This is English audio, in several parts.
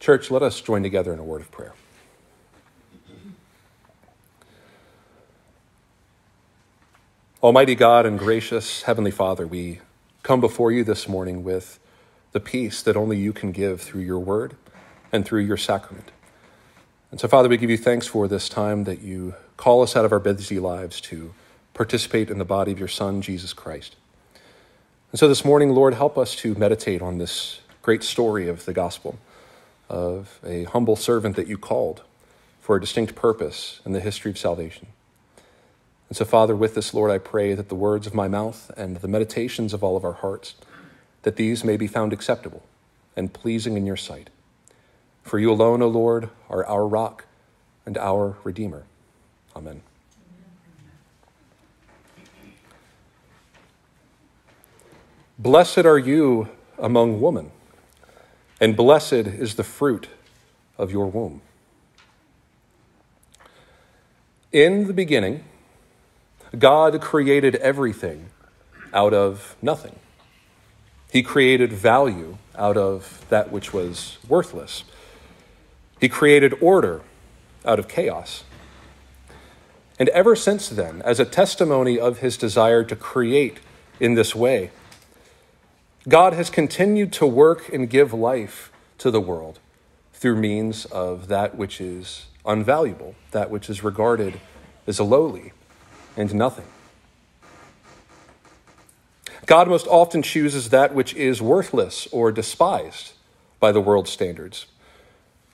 Church, let us join together in a word of prayer. Almighty God and gracious Heavenly Father, we come before you this morning with the peace that only you can give through your word and through your sacrament. And so, Father, we give you thanks for this time that you call us out of our busy lives to participate in the body of your Son, Jesus Christ. And so this morning, Lord, help us to meditate on this great story of the gospel of a humble servant that you called for a distinct purpose in the history of salvation. And so, Father, with this, Lord, I pray that the words of my mouth and the meditations of all of our hearts, that these may be found acceptable and pleasing in your sight. For you alone, O Lord, are our rock and our Redeemer. Amen. Blessed are you among women, and blessed is the fruit of your womb. In the beginning, God created everything out of nothing. He created value out of that which was worthless. He created order out of chaos. And ever since then, as a testimony of his desire to create in this way, God has continued to work and give life to the world through means of that which is unvaluable, that which is regarded as a lowly and nothing. God most often chooses that which is worthless or despised by the world's standards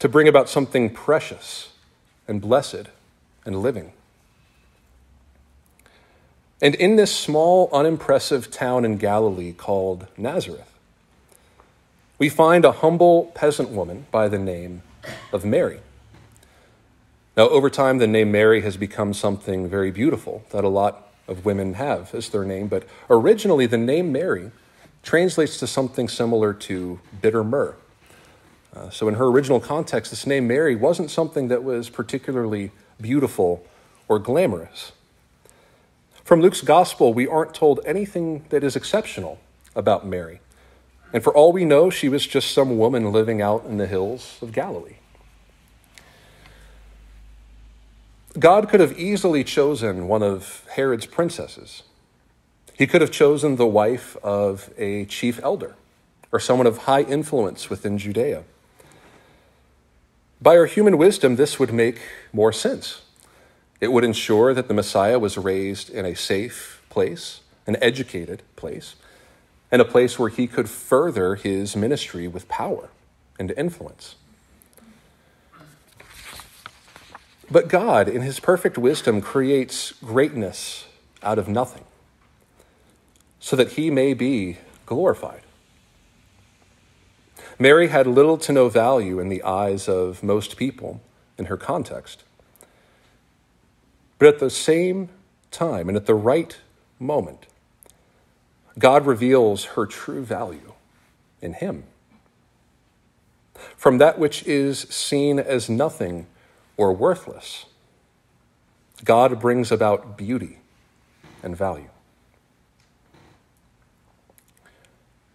to bring about something precious and blessed and living. And in this small, unimpressive town in Galilee called Nazareth, we find a humble peasant woman by the name of Mary. Now, over time, the name Mary has become something very beautiful that a lot of women have as their name, but originally the name Mary translates to something similar to bitter myrrh. Uh, so, in her original context, this name Mary wasn't something that was particularly beautiful or glamorous. From Luke's gospel, we aren't told anything that is exceptional about Mary. And for all we know, she was just some woman living out in the hills of Galilee. God could have easily chosen one of Herod's princesses. He could have chosen the wife of a chief elder or someone of high influence within Judea. By our human wisdom, this would make more sense. It would ensure that the Messiah was raised in a safe place, an educated place, and a place where he could further his ministry with power and influence. But God, in his perfect wisdom, creates greatness out of nothing so that he may be glorified. Mary had little to no value in the eyes of most people in her context. But at the same time and at the right moment, God reveals her true value in Him. From that which is seen as nothing or worthless, God brings about beauty and value.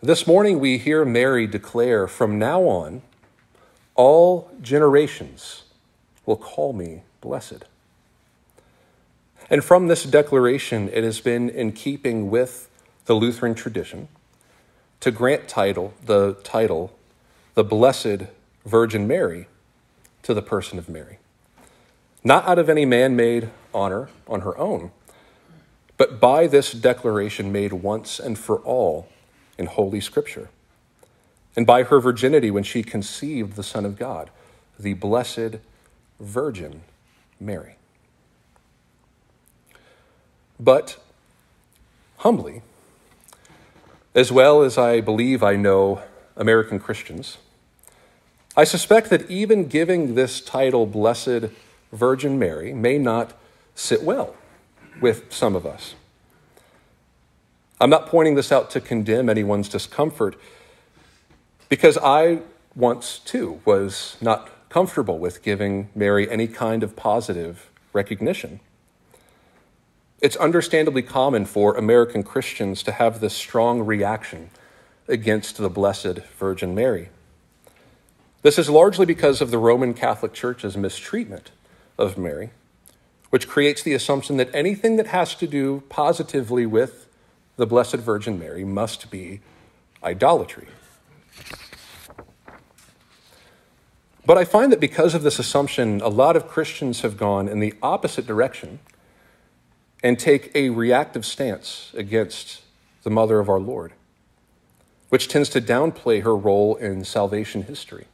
This morning, we hear Mary declare, From now on, all generations will call me blessed. And from this declaration, it has been in keeping with the Lutheran tradition to grant title, the title, the Blessed Virgin Mary, to the person of Mary. Not out of any man made honor on her own, but by this declaration made once and for all in Holy Scripture, and by her virginity when she conceived the Son of God, the Blessed Virgin Mary. But humbly, as well as I believe I know American Christians, I suspect that even giving this title, Blessed Virgin Mary, may not sit well with some of us. I'm not pointing this out to condemn anyone's discomfort because I once too was not comfortable with giving Mary any kind of positive recognition. It's understandably common for American Christians to have this strong reaction against the Blessed Virgin Mary. This is largely because of the Roman Catholic Church's mistreatment of Mary, which creates the assumption that anything that has to do positively with the Blessed Virgin Mary must be idolatry. But I find that because of this assumption, a lot of Christians have gone in the opposite direction and take a reactive stance against the mother of our Lord, which tends to downplay her role in salvation history.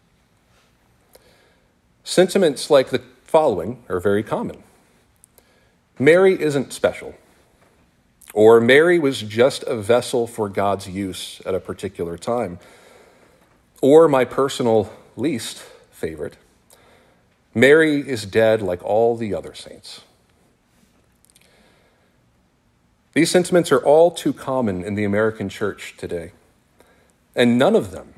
Sentiments like the following are very common Mary isn't special, or Mary was just a vessel for God's use at a particular time, or my personal least favorite, Mary is dead like all the other saints. These sentiments are all too common in the American church today, and none of them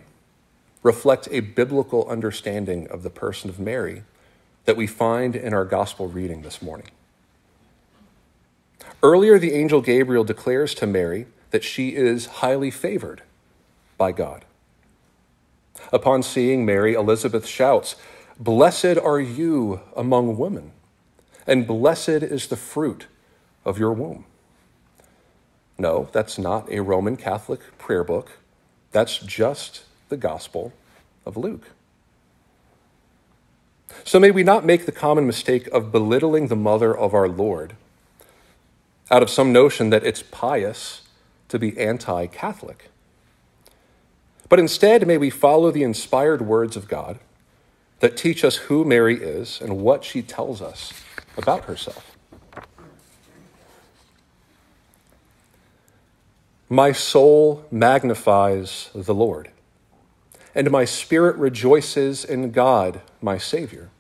reflect a biblical understanding of the person of Mary that we find in our gospel reading this morning. Earlier, the angel Gabriel declares to Mary that she is highly favored by God. Upon seeing Mary, Elizabeth shouts, Blessed are you among women, and blessed is the fruit of your womb. No, that's not a Roman Catholic prayer book. That's just the Gospel of Luke. So may we not make the common mistake of belittling the mother of our Lord out of some notion that it's pious to be anti Catholic. But instead, may we follow the inspired words of God that teach us who Mary is and what she tells us about herself. My soul magnifies the Lord, and my spirit rejoices in God, my Savior.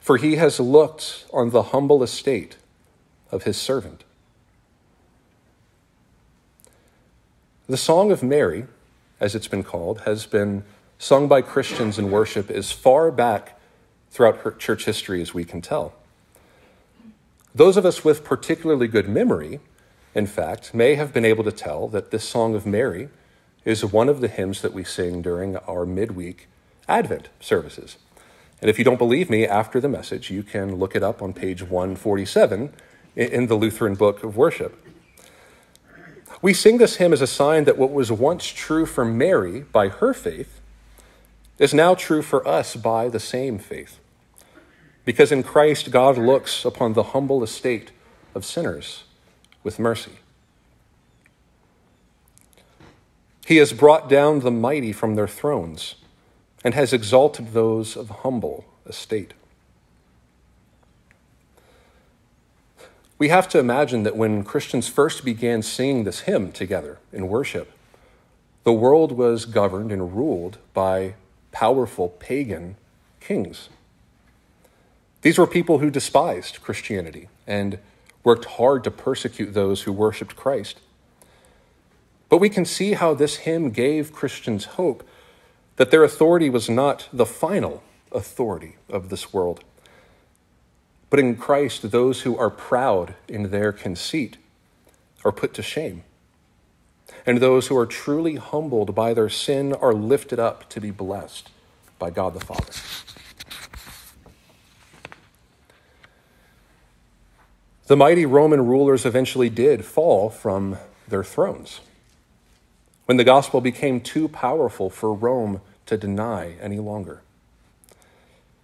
For he has looked on the humble estate of his servant. The Song of Mary, as it's been called, has been sung by Christians in worship as far back throughout church history as we can tell. Those of us with particularly good memory in fact, may have been able to tell that this Song of Mary is one of the hymns that we sing during our midweek Advent services. And if you don't believe me after the message, you can look it up on page 147 in the Lutheran Book of Worship. We sing this hymn as a sign that what was once true for Mary by her faith is now true for us by the same faith. Because in Christ, God looks upon the humble estate of sinners with mercy. He has brought down the mighty from their thrones and has exalted those of humble estate. We have to imagine that when Christians first began singing this hymn together in worship, the world was governed and ruled by powerful pagan kings. These were people who despised Christianity and worked hard to persecute those who worshiped Christ. But we can see how this hymn gave Christians hope that their authority was not the final authority of this world. But in Christ, those who are proud in their conceit are put to shame. And those who are truly humbled by their sin are lifted up to be blessed by God the Father. The mighty Roman rulers eventually did fall from their thrones when the gospel became too powerful for Rome to deny any longer.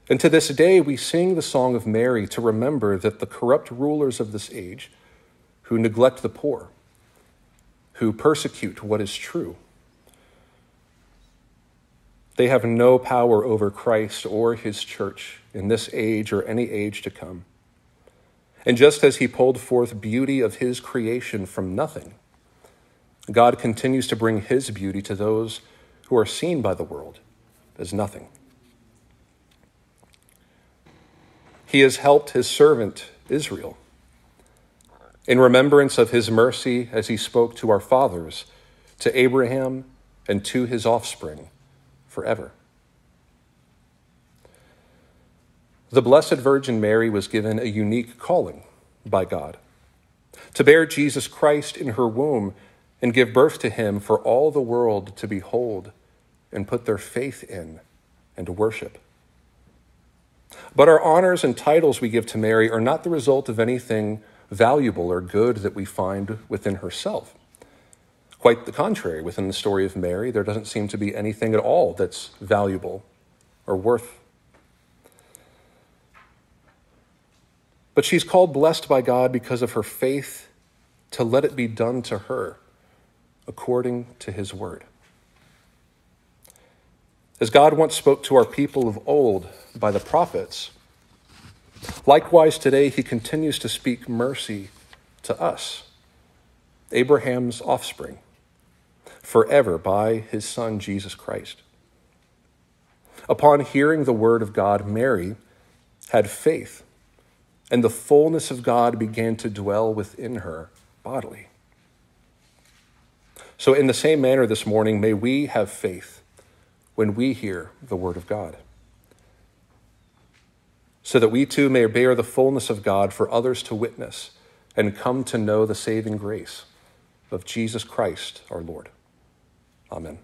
And to this day, we sing the Song of Mary to remember that the corrupt rulers of this age, who neglect the poor, who persecute what is true, they have no power over Christ or his church in this age or any age to come. And just as he pulled forth beauty of his creation from nothing, God continues to bring his beauty to those who are seen by the world as nothing. He has helped his servant Israel in remembrance of his mercy as he spoke to our fathers, to Abraham, and to his offspring forever. The Blessed Virgin Mary was given a unique calling by God to bear Jesus Christ in her womb and give birth to him for all the world to behold and put their faith in and to worship. But our honors and titles we give to Mary are not the result of anything valuable or good that we find within herself. Quite the contrary, within the story of Mary, there doesn't seem to be anything at all that's valuable or worth. But she's called blessed by God because of her faith to let it be done to her according to his word. As God once spoke to our people of old by the prophets, likewise today he continues to speak mercy to us, Abraham's offspring, forever by his son Jesus Christ. Upon hearing the word of God, Mary had faith, and the fullness of God began to dwell within her bodily. So, in the same manner this morning, may we have faith when we hear the word of God, so that we too may bear the fullness of God for others to witness and come to know the saving grace of Jesus Christ our Lord. Amen.